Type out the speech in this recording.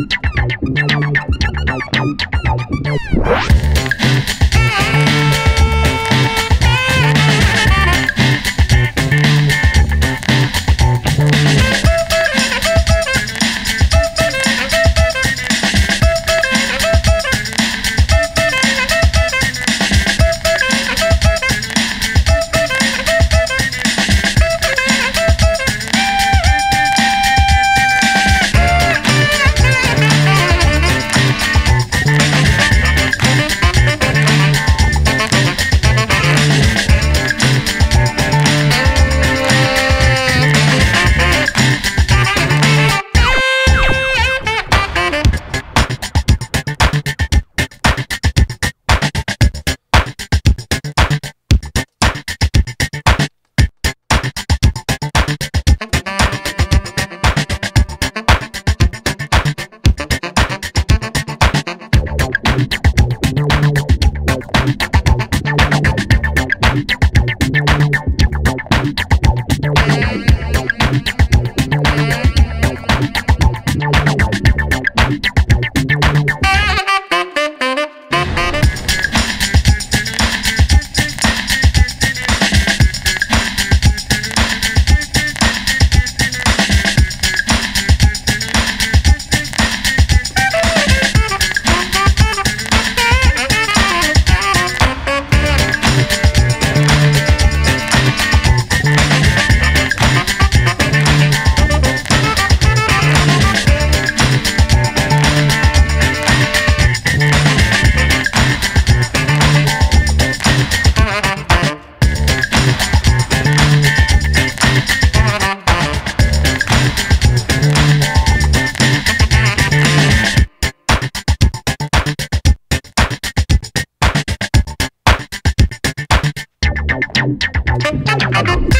you. Thank you.